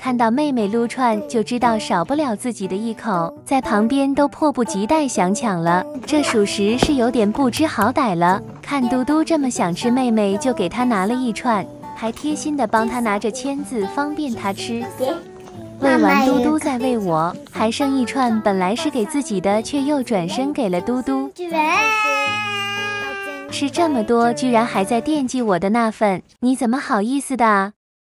看到妹妹撸串就知道少不了自己的一口，在旁边都迫不及待想抢了，这属实是有点不知好歹了。看嘟嘟这么想吃，妹妹就给他拿了一串，还贴心的帮他拿着签子方便他吃。喂完嘟嘟再喂我，还剩一串，本来是给自己的，却又转身给了嘟嘟。吃这么多，居然还在惦记我的那份，你怎么好意思的啊？